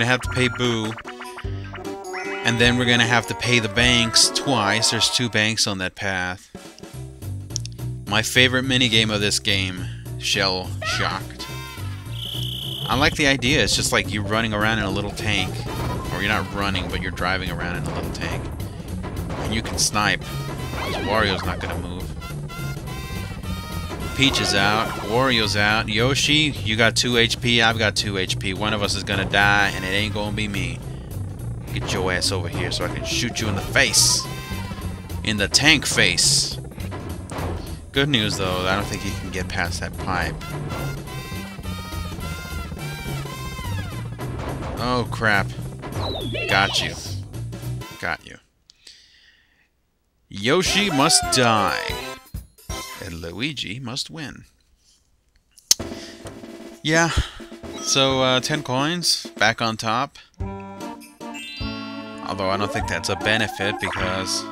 gonna have to pay Boo. And then we're gonna have to pay the banks twice. There's two banks on that path. My favorite minigame of this game, Shell Shocked. I like the idea. It's just like you're running around in a little tank. Or you're not running, but you're driving around in a little tank. And you can snipe. Because Wario's not gonna move. Peach is out. Wario's out. Yoshi, you got 2 HP. I've got 2 HP. One of us is gonna die, and it ain't gonna be me. Get your ass over here so I can shoot you in the face. In the tank face. Good news, though. I don't think he can get past that pipe. Oh, crap. Got you. Got you. Yoshi must die. And Luigi must win. Yeah. So, uh, 10 coins. Back on top. Although I don't think that's a benefit because...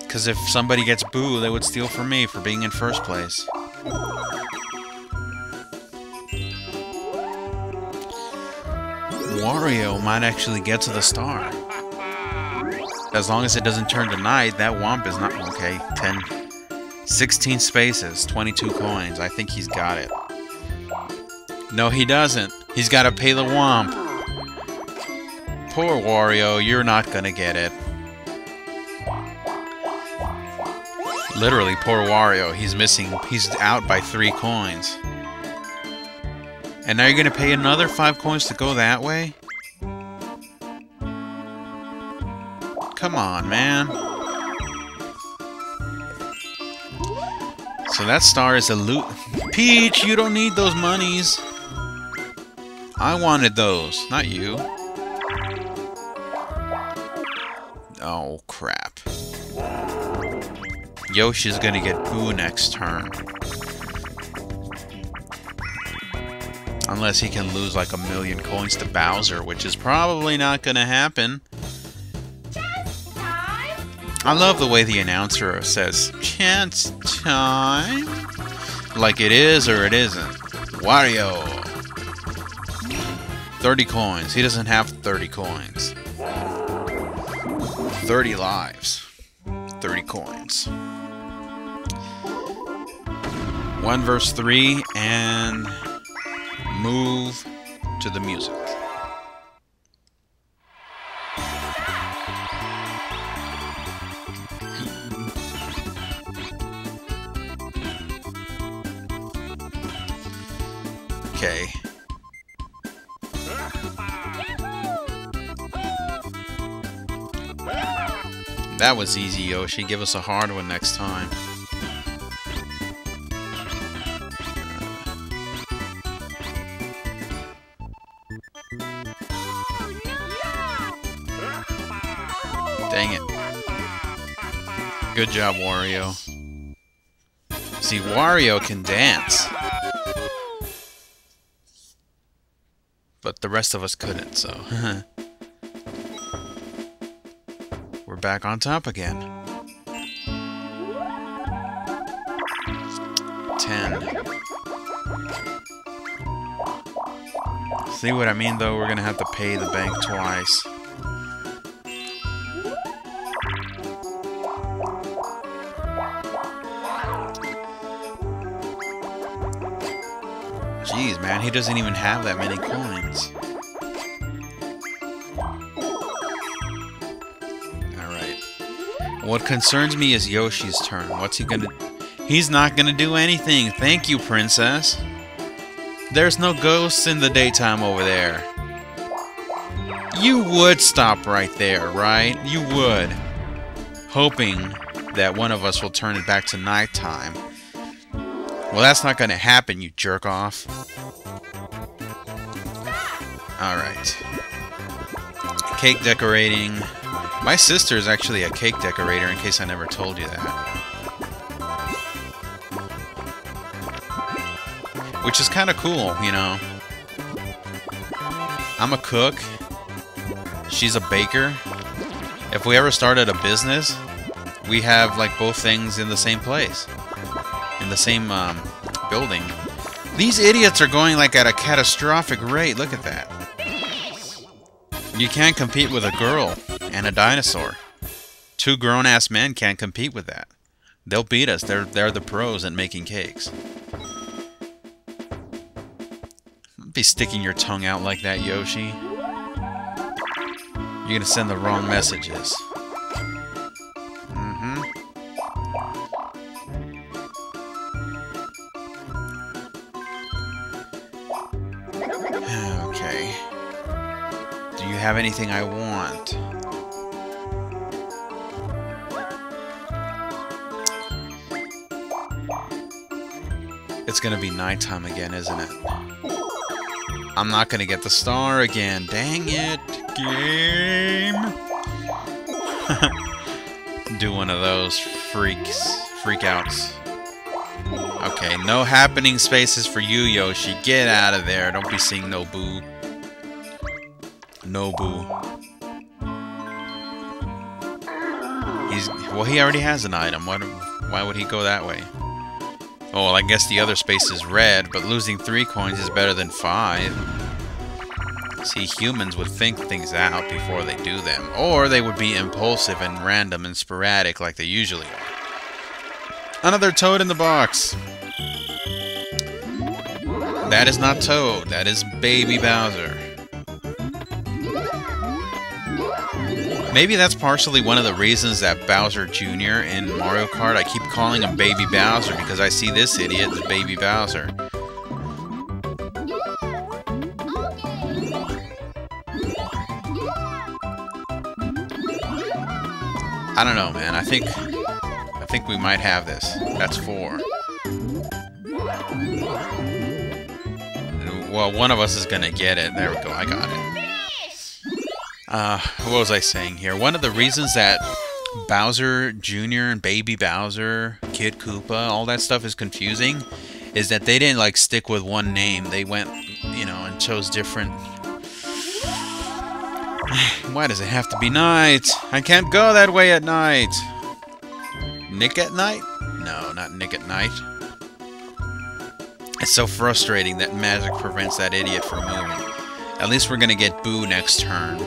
Because if somebody gets boo, they would steal from me for being in first place. Wario might actually get to the star. As long as it doesn't turn to night, that Whomp is not... Okay, 10... 16 spaces, 22 coins. I think he's got it. No, he doesn't. He's got to pay the Whomp. Poor Wario, you're not gonna get it. Literally, poor Wario. He's missing... He's out by three coins. And now you're gonna pay another five coins to go that way? Come on, man. So that star is a loot. Peach, you don't need those monies. I wanted those, not you. Oh, crap. Yoshi's gonna get Boo next turn. Unless he can lose like a million coins to Bowser, which is probably not gonna happen. I love the way the announcer says, chance time. Like it is or it isn't. Wario. 30 coins. He doesn't have 30 coins. 30 lives. 30 coins. 1 verse 3 and move to the music. Okay. That was easy, Yoshi. Give us a hard one next time. Dang it. Good job, Wario. See, Wario can dance. But the rest of us couldn't, so... We're back on top again. 10. See what I mean, though? We're gonna have to pay the bank twice. He doesn't even have that many coins. Alright. What concerns me is Yoshi's turn. What's he gonna... He's not gonna do anything. Thank you, princess. There's no ghosts in the daytime over there. You would stop right there, right? You would. Hoping that one of us will turn it back to nighttime. Well, that's not to happen, you jerk off. Alright. Cake decorating. My sister is actually a cake decorator, in case I never told you that. Which is kind of cool, you know. I'm a cook. She's a baker. If we ever started a business, we have like both things in the same place in the same um, building. These idiots are going like at a catastrophic rate. Look at that. You can't compete with a girl and a dinosaur. Two grown-ass men can't compete with that. They'll beat us. They're they're the pros at making cakes. Don't be sticking your tongue out like that, Yoshi. You're gonna send the wrong messages. Have anything I want? It's gonna be nighttime again, isn't it? I'm not gonna get the star again. Dang it, game! Do one of those freaks, freakouts. Okay, no happening spaces for you, Yoshi. Get out of there. Don't be seeing Nobu. Nobu. He's well. He already has an item. Why? Why would he go that way? Oh, well, I guess the other space is red, but losing three coins is better than five. See, humans would think things out before they do them. Or they would be impulsive and random and sporadic like they usually are. Another Toad in the box! That is not Toad, that is Baby Bowser. Maybe that's partially one of the reasons that Bowser Jr. in Mario Kart, I keep calling him Baby Bowser because I see this idiot as Baby Bowser. I don't know, man. I think I think we might have this. That's four. Well, one of us is gonna get it. There we go. I got it. Uh, what was I saying here? One of the reasons that Bowser Jr. and Baby Bowser, Kid Koopa, all that stuff is confusing is that they didn't like stick with one name. They went, you know, and chose different. Why does it have to be night? I can't go that way at night. Nick at night? No, not Nick at night. It's so frustrating that magic prevents that idiot from moving. At least we're gonna get Boo next turn.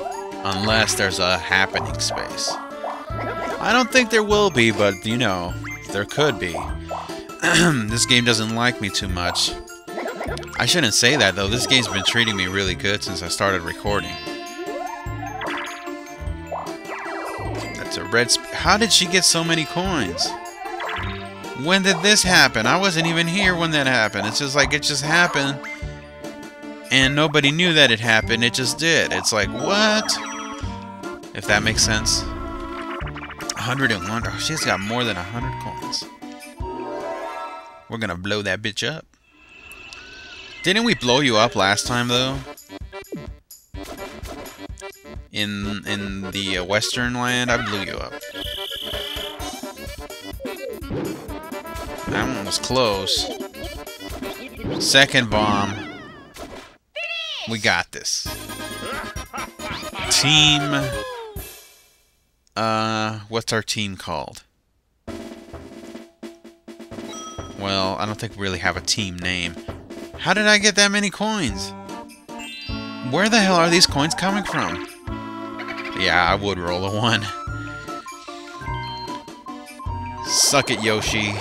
Unless there's a happening space. I don't think there will be, but, you know, there could be. this game doesn't like me too much. I shouldn't say that, though. This game's been treating me really good since I started recording. That's a red How did she get so many coins? When did this happen? I wasn't even here when that happened. It's just like it just happened. And nobody knew that it happened. It just did. It's like, what? If that makes sense. 101. Oh, she's got more than 100 coins. We're gonna blow that bitch up. Didn't we blow you up last time, though? In in the uh, western land, I blew you up. That one was close. Second bomb. We got this. Team uh, what's our team called? Well, I don't think we really have a team name. How did I get that many coins? Where the hell are these coins coming from? Yeah, I would roll a one. Suck it, Yoshi.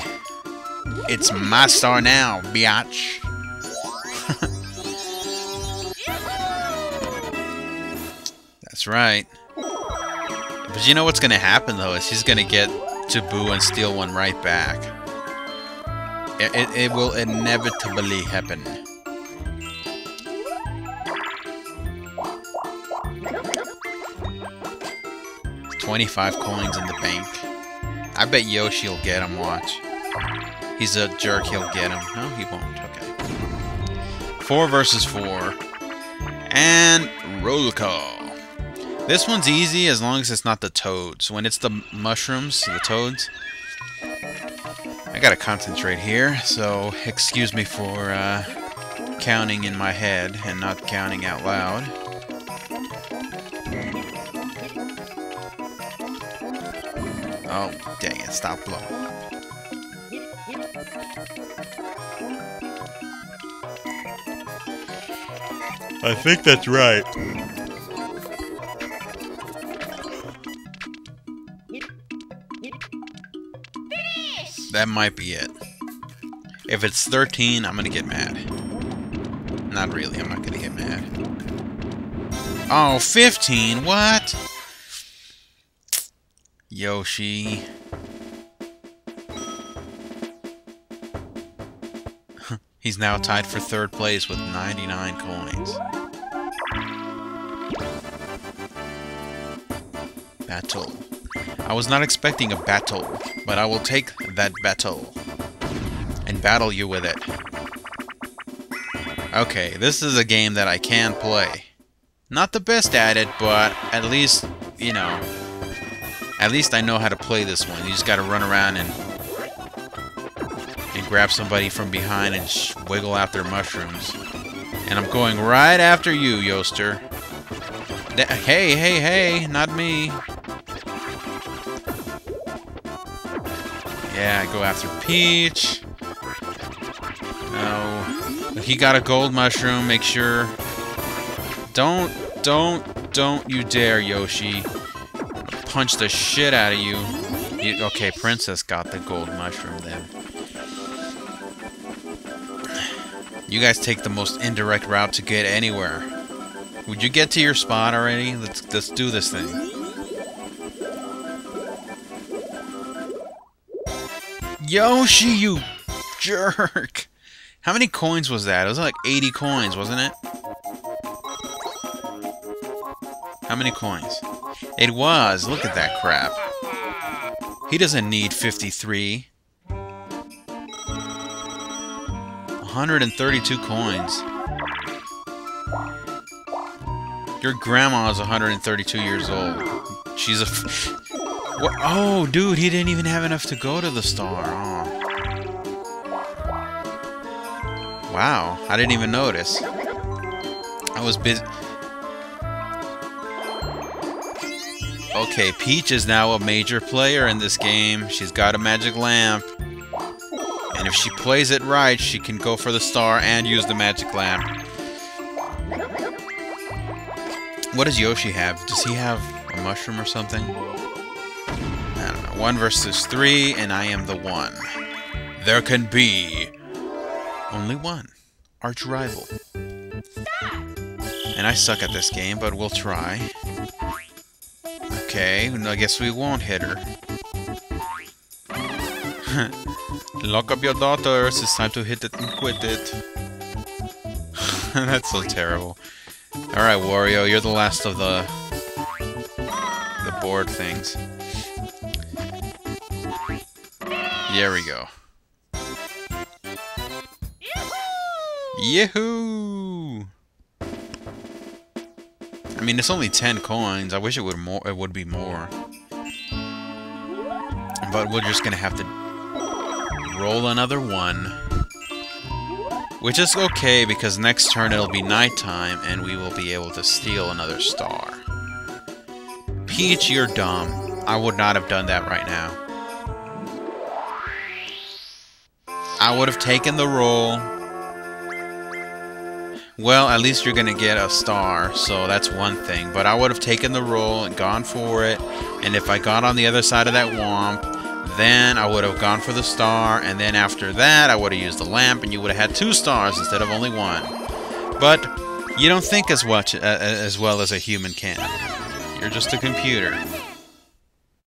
It's my star now, biatch. That's right. But you know what's going to happen, though, is he's going to get to Boo and steal one right back. It, it, it will inevitably happen. Twenty-five coins in the bank. I bet Yoshi'll get him, watch. He's a jerk, he'll get him. No, he won't, okay. Four versus four. And roll call. This one's easy as long as it's not the toads. When it's the mushrooms, the toads, I gotta concentrate here, so excuse me for uh, counting in my head and not counting out loud. Oh, dang it, stop blowing I think that's right. That might be it. If it's 13, I'm gonna get mad. Not really, I'm not gonna get mad. Oh, 15? What? Yoshi. He's now tied for third place with 99 coins. Battle. I was not expecting a battle, but I will take that battle and battle you with it. Okay, this is a game that I can play. Not the best at it, but at least, you know, at least I know how to play this one. You just gotta run around and and grab somebody from behind and wiggle out their mushrooms. And I'm going right after you, Yoster. hey, hey, hey, not me. Yeah, go after Peach. No. He got a gold mushroom, make sure. Don't, don't, don't you dare, Yoshi. Punch the shit out of you. you okay, Princess got the gold mushroom then. You guys take the most indirect route to get anywhere. Would you get to your spot already? Let's let's do this thing. Yoshi, you jerk! How many coins was that? It was like 80 coins, wasn't it? How many coins? It was. Look at that crap. He doesn't need 53. 132 coins. Your grandma is 132 years old. She's a... what? Oh, dude, he didn't even have enough to go to the star. Oh. Wow, I didn't even notice. I was busy. Okay, Peach is now a major player in this game. She's got a magic lamp. And if she plays it right, she can go for the star and use the magic lamp. What does Yoshi have? Does he have a mushroom or something? One versus three, and I am the one. There can be only one. Archer Rival. And I suck at this game, but we'll try. Okay, I guess we won't hit her. Lock up your daughters, it's time to hit it and quit it. That's so terrible. Alright, Wario, you're the last of the... the board things. There we go. Yahoo! I mean, it's only 10 coins. I wish it would more. It would be more. But we're just gonna have to roll another one. Which is okay, because next turn it'll be nighttime, and we will be able to steal another star. Peach, you're dumb. I would not have done that right now. I would have taken the roll, well, at least you're going to get a star, so that's one thing. But I would have taken the roll and gone for it. And if I got on the other side of that Whomp, then I would have gone for the star. And then after that, I would have used the lamp, and you would have had two stars instead of only one. But you don't think as, much, uh, as well as a human can. You're just a computer.